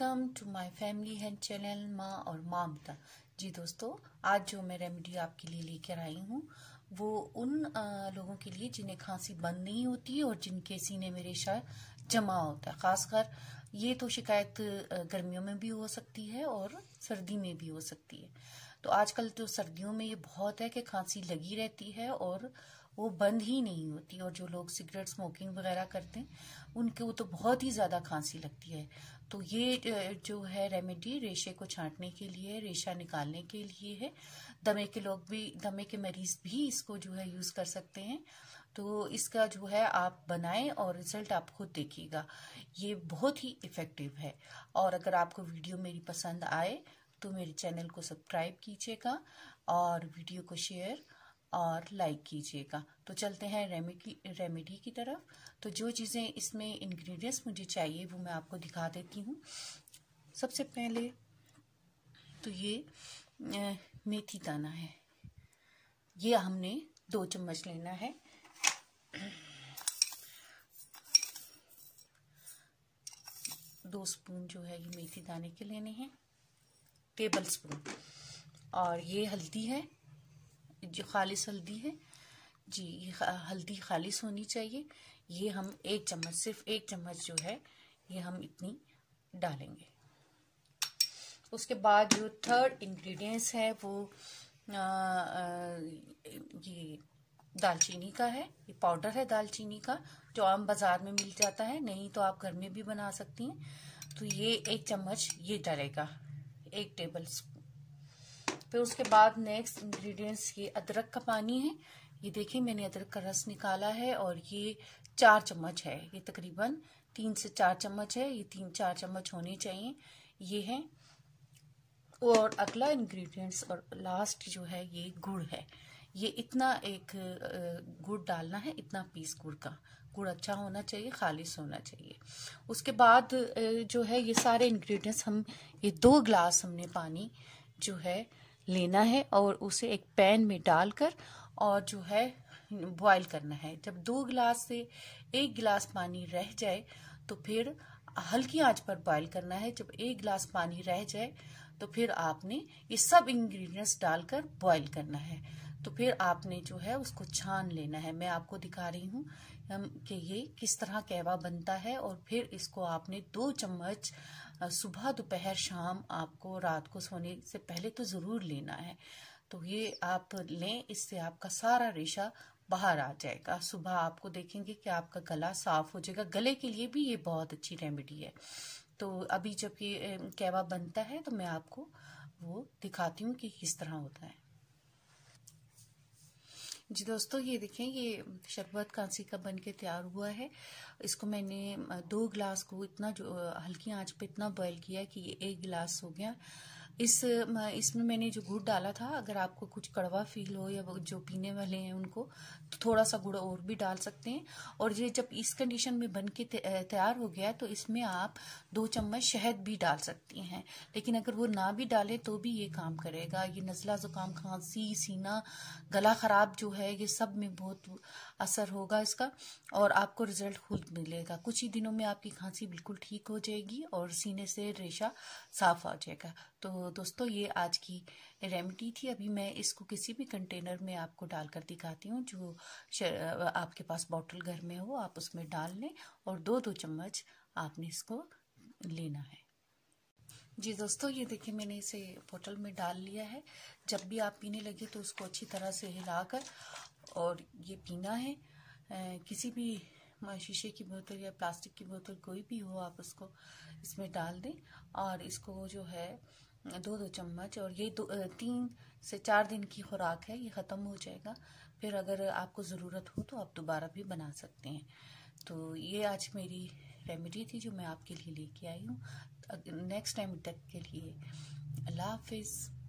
Family health channel माँ और मामता जी दोस्तों, आज जो मैं रेमेडी आपके लिए लेकर आई हूँ, वो उन लोगों के लिए जिन्हें खांसी बंद नहीं होती और जिनके सीने में रेशा जमा होता है। खासकर ये तो शिकायत गर्मियों में भी हो सकती है और सर्दी में भी हो सकती है। तो आजकल तो सर्दियों में ये बहुत है कि खांसी लगी रहती है और वो बंद ही नहीं होती और जो लोग सिगरेट स्मोकिंग वगैरह करते हैं, उनके वो तो बहुत ही ज़्यादा खांसी लगती है। तो ये जो है रेमेडी रेशे को छांटने के लिए, रेशा निकालने के लिए है। दमे के लोग भी, दमे के मरीज़ भी इसको जो है यूज़ कर सकते हैं। तो इसका जो है आप बनाएँ और रिज़ल्ट आप खुद देखिएगा। ये बहुत ही इफ़ेक्टिव है। और अगर आपको वीडियो मेरी पसंद आए तो मेरे चैनल को सब्सक्राइब कीजिएगा और वीडियो को शेयर और लाइक कीजिएगा। तो चलते हैं रेमेडी रेमेडी की तरफ़। तो जो चीज़ें इसमें इंग्रेडिएंट्स मुझे चाहिए, वो मैं आपको दिखा देती हूँ। सबसे पहले तो ये मेथी दाना है। ये हमने दो चम्मच लेना है। दो स्पून जो है ये मेथी दाने के लेने हैं। टेबल स्पून और ये हल्दी है। जो खालिश हल्दी है जी ये हल्दी खालिश होनी चाहिए। ये हम एक चम्मच सिर्फ़ एक चम्मच जो है ये हम इतनी डालेंगे। उसके बाद जो थर्ड इंग्रेडिएंट्स है वो आ, आ, ये दालचीनी का है ये पाउडर है दालचीनी का जो आम बाज़ार में मिल जाता है नहीं तो आप घर में भी बना सकती हैं। तो ये एक चम्मच ये डालेगा एक टेबल स्पून फिर उसके बाद नेक्स्ट इंग्रेडिएंट्स ये अदरक का पानी है। ये देखिए, मैंने अदरक का रस निकाला है और ये चार चम्मच है। ये तकरीबन तीन से चार चम्मच है। ये तीन चार चम्मच होने चाहिए। ये है। और अगला इंग्रेडिएंट्स और लास्ट जो है, ये गुड़ है। ये इतना एक गुड़ डालना है, इतना पीस गुड़ का। गुड़ अच्छा होना चाहिए, खालिश होना चाहिए। उसके बाद जो है, ये सारे इंग्रेडिएंट्स हम, ये दो ग्लास हमने पानी जो है लेना है और उसे एक पैन में डालकर और जो है बॉईल करना है। जब दो गिलास से एक गिलास पानी रह जाए तो फिर हल्की आँच पर बॉईल करना है। जब एक गिलास पानी रह जाए तो फिर आपने ये सब इंग्रेडिएंट्स डालकर बॉईल करना है। तो फिर आपने जो है उसको छान लेना है। मैं आपको दिखा रही हूँ कि ये किस तरह कहवा बनता है और फिर इसको आपने दो चम्मच सुबह दोपहर शाम आपको रात को सोने से पहले तो ज़रूर लेना है। तो ये आप लें, इससे आपका सारा रेशा बाहर आ जाएगा। सुबह आपको देखेंगे कि आपका गला साफ़ हो जाएगा। गले के लिए भी ये बहुत अच्छी रेमेडी है। तो अभी जब ये कहवा बनता है तो मैं आपको वो दिखाती हूँ कि किस तरह होता है। जी दोस्तों, ये देखें, ये शरबत कांसी का बन के तैयार हुआ है। इसको मैंने दो गिलास को इतना जो हल्की आँच पे इतना बॉईल किया कि ये एक गिलास हो गया। इस इसमें मैंने जो गुड़ डाला था, अगर आपको कुछ कड़वा फील हो या जो पीने वाले हैं उनको तो थोड़ा सा गुड़ और भी डाल सकते हैं। और ये जब इस कंडीशन में बन के तैयार हो गया तो इसमें आप दो चम्मच शहद भी डाल सकती हैं। लेकिन अगर वो ना भी डाले तो भी ये काम करेगा। ये नज़ला ज़ुकाम, खांसी, सीना, गला ख़राब जो है, ये सब में बहुत असर होगा इसका, और आपको रिज़ल्ट खुद मिलेगा। कुछ ही दिनों में आपकी खांसी बिल्कुल ठीक हो जाएगी और सीने से रेशा साफ़ आ जाएगा। तो दोस्तों, ये आज की रेमेडी थी। अभी मैं इसको किसी भी कंटेनर में आपको डालकर दिखाती हूँ, जो आपके पास बॉटल घर में हो, आप उसमें डाल लें और दो दो चम्मच आपने इसको लेना है। जी दोस्तों, ये देखिए, मैंने इसे बोतल में डाल लिया है। जब भी आप पीने लगे तो उसको अच्छी तरह से हिलाकर और ये पीना है। किसी भी शीशे की बोतल या प्लास्टिक की बोतल कोई भी हो, आप उसको इसमें डाल दें और इसको जो है दो दो चम्मच और ये दो तीन से चार दिन की खुराक है, ये ख़त्म हो जाएगा। फिर अगर आपको ज़रूरत हो तो आप दोबारा भी बना सकते हैं। तो ये आज मेरी रेमेडी थी जो मैं आपके लिए लेके आई हूँ। नेक्स्ट टाइम तक के लिए अल्लाह हाफिज़।